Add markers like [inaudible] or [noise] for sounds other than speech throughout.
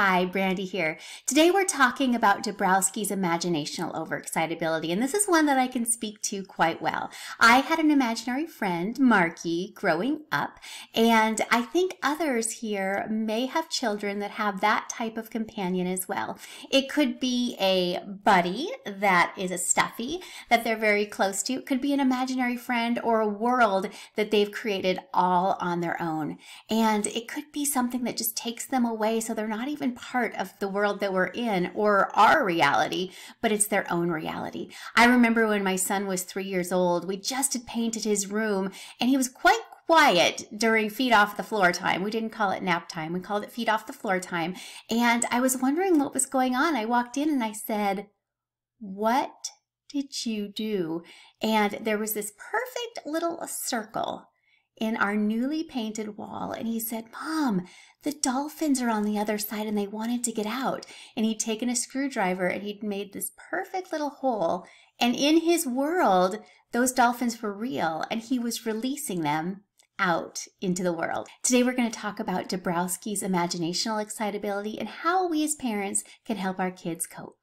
Hi, Brandi here. Today we're talking about Dabrowski's imaginational overexcitability, and this is one that I can speak to quite well. I had an imaginary friend, Marky, growing up, and I think others here may have children that have that type of companion as well. It could be a buddy that is a stuffy that they're very close to. It could be an imaginary friend or a world that they've created all on their own. And it could be something that just takes them away so they're not even even part of the world that we're in or our reality, but it's their own reality. I remember when my son was three years old, we just had painted his room and he was quite quiet during feet off the floor time. We didn't call it nap time. We called it feet off the floor time. And I was wondering what was going on. I walked in and I said, what did you do? And there was this perfect little circle in our newly painted wall. And he said, Mom, the dolphins are on the other side and they wanted to get out. And he'd taken a screwdriver and he'd made this perfect little hole. And in his world, those dolphins were real and he was releasing them out into the world. Today we're going to talk about Dabrowski's imaginational excitability and how we as parents can help our kids cope.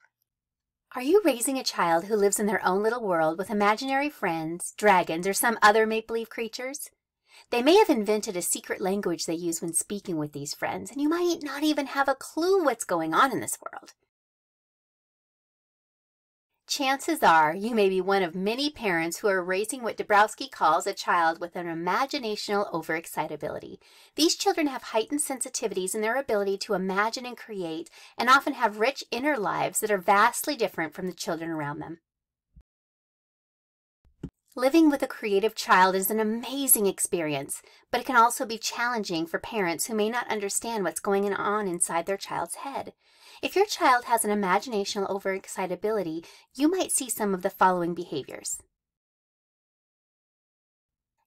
Are you raising a child who lives in their own little world with imaginary friends, dragons, or some other make-believe creatures? They may have invented a secret language they use when speaking with these friends, and you might not even have a clue what's going on in this world. Chances are you may be one of many parents who are raising what Dabrowski calls a child with an imaginational overexcitability. These children have heightened sensitivities in their ability to imagine and create, and often have rich inner lives that are vastly different from the children around them. Living with a creative child is an amazing experience, but it can also be challenging for parents who may not understand what's going on inside their child's head. If your child has an imaginational overexcitability, you might see some of the following behaviors.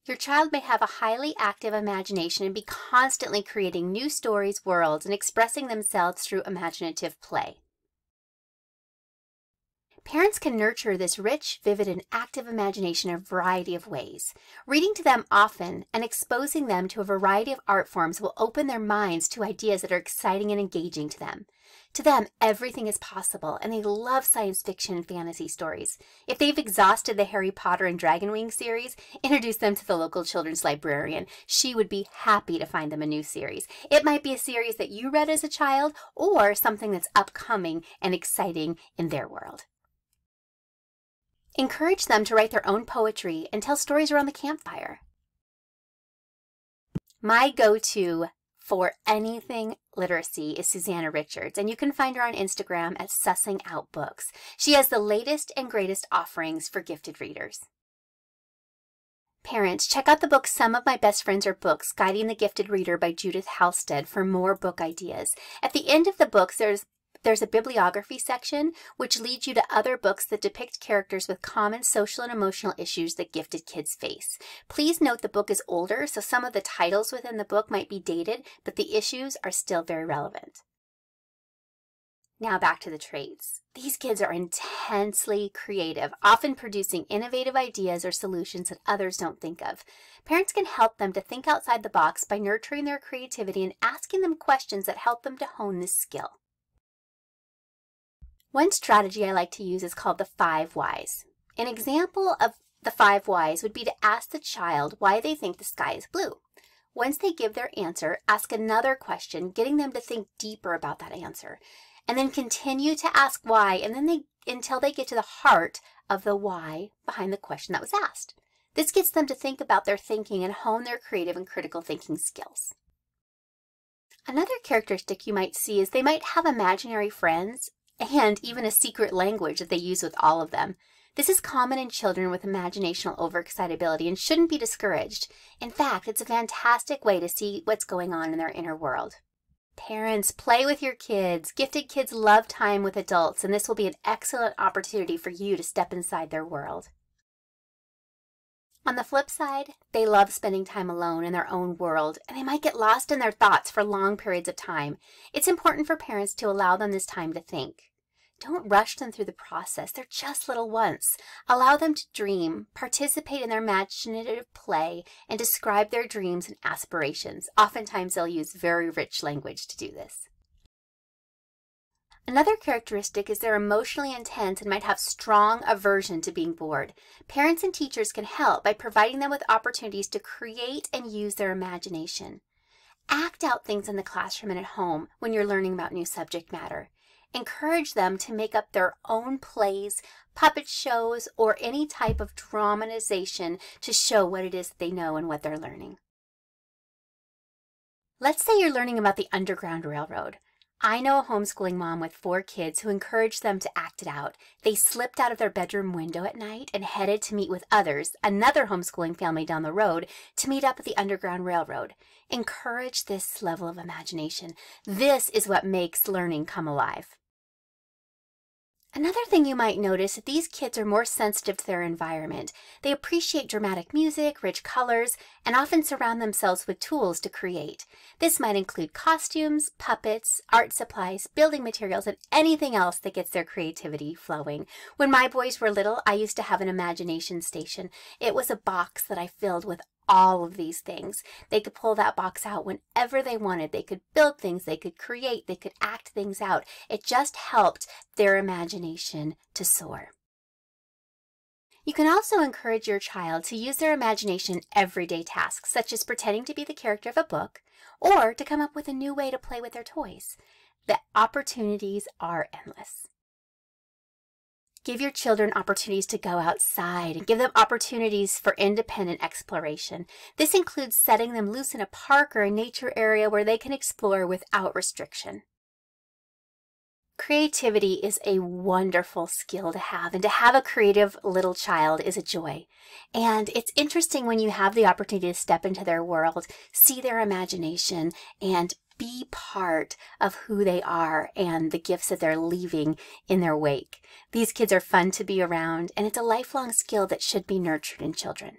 Your child may have a highly active imagination and be constantly creating new stories, worlds, and expressing themselves through imaginative play. Parents can nurture this rich, vivid, and active imagination in a variety of ways. Reading to them often and exposing them to a variety of art forms will open their minds to ideas that are exciting and engaging to them. To them, everything is possible, and they love science fiction and fantasy stories. If they've exhausted the Harry Potter and Dragonwing series, [laughs] introduce them to the local children's librarian. She would be happy to find them a new series. It might be a series that you read as a child, or something that's upcoming and exciting in their world. Encourage them to write their own poetry and tell stories around the campfire. My go-to for anything literacy is Susanna Richards, and you can find her on Instagram at Sussing Out Books. She has the latest and greatest offerings for gifted readers. Parents, check out the book Some of My Best Friends Are Books, Guiding the Gifted Reader by Judith Halsted for more book ideas. At the end of the book, there's there's a bibliography section, which leads you to other books that depict characters with common social and emotional issues that gifted kids face. Please note the book is older, so some of the titles within the book might be dated, but the issues are still very relevant. Now back to the traits. These kids are intensely creative, often producing innovative ideas or solutions that others don't think of. Parents can help them to think outside the box by nurturing their creativity and asking them questions that help them to hone this skill. One strategy I like to use is called the five whys. An example of the five whys would be to ask the child why they think the sky is blue. Once they give their answer, ask another question, getting them to think deeper about that answer. And then continue to ask why, and then they until they get to the heart of the why behind the question that was asked. This gets them to think about their thinking and hone their creative and critical thinking skills. Another characteristic you might see is they might have imaginary friends and even a secret language that they use with all of them. This is common in children with imaginational overexcitability and shouldn't be discouraged. In fact, it's a fantastic way to see what's going on in their inner world. Parents, play with your kids. Gifted kids love time with adults, and this will be an excellent opportunity for you to step inside their world. On the flip side, they love spending time alone in their own world, and they might get lost in their thoughts for long periods of time. It's important for parents to allow them this time to think. Don't rush them through the process. They're just little ones. Allow them to dream, participate in their imaginative play, and describe their dreams and aspirations. Oftentimes, they'll use very rich language to do this. Another characteristic is they're emotionally intense and might have strong aversion to being bored. Parents and teachers can help by providing them with opportunities to create and use their imagination. Act out things in the classroom and at home when you're learning about new subject matter. Encourage them to make up their own plays, puppet shows, or any type of dramatization to show what it is that they know and what they're learning. Let's say you're learning about the Underground Railroad. I know a homeschooling mom with four kids who encouraged them to act it out. They slipped out of their bedroom window at night and headed to meet with others, another homeschooling family down the road, to meet up at the Underground Railroad. Encourage this level of imagination. This is what makes learning come alive. Another thing you might notice is these kids are more sensitive to their environment. They appreciate dramatic music, rich colors, and often surround themselves with tools to create. This might include costumes, puppets, art supplies, building materials, and anything else that gets their creativity flowing. When my boys were little, I used to have an imagination station. It was a box that I filled with all of these things. They could pull that box out whenever they wanted. They could build things, they could create, they could act things out. It just helped their imagination to soar. You can also encourage your child to use their imagination in everyday tasks, such as pretending to be the character of a book, or to come up with a new way to play with their toys. The opportunities are endless. Give your children opportunities to go outside and give them opportunities for independent exploration. This includes setting them loose in a park or a nature area where they can explore without restriction. Creativity is a wonderful skill to have, and to have a creative little child is a joy. And it's interesting when you have the opportunity to step into their world, see their imagination, and be part of who they are and the gifts that they're leaving in their wake. These kids are fun to be around, and it's a lifelong skill that should be nurtured in children.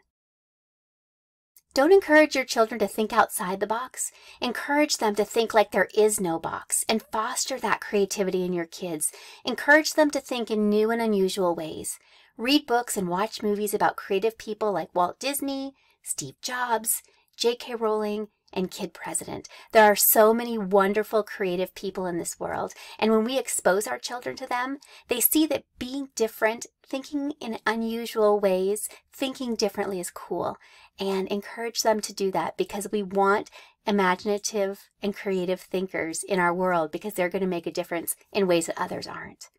Don't encourage your children to think outside the box. Encourage them to think like there is no box and foster that creativity in your kids. Encourage them to think in new and unusual ways. Read books and watch movies about creative people like Walt Disney, Steve Jobs, J.K. Rowling, and Kid President. There are so many wonderful creative people in this world, and when we expose our children to them, they see that being different, thinking in unusual ways, thinking differently is cool, and encourage them to do that because we want imaginative and creative thinkers in our world because they're going to make a difference in ways that others aren't.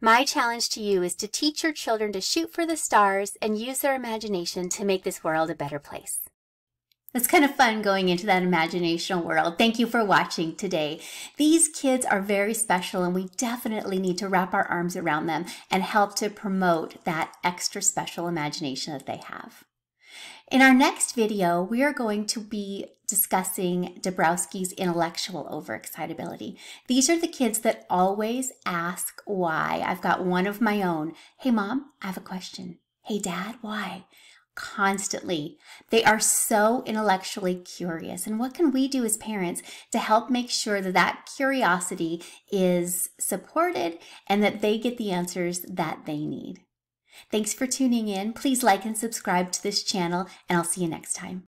My challenge to you is to teach your children to shoot for the stars and use their imagination to make this world a better place. It's kind of fun going into that imaginational world. Thank you for watching today. These kids are very special and we definitely need to wrap our arms around them and help to promote that extra special imagination that they have. In our next video, we are going to be discussing Dabrowski's intellectual overexcitability. These are the kids that always ask why. I've got one of my own. Hey mom, I have a question. Hey dad, why? Constantly. They are so intellectually curious. And what can we do as parents to help make sure that that curiosity is supported and that they get the answers that they need? Thanks for tuning in. Please like and subscribe to this channel, and I'll see you next time.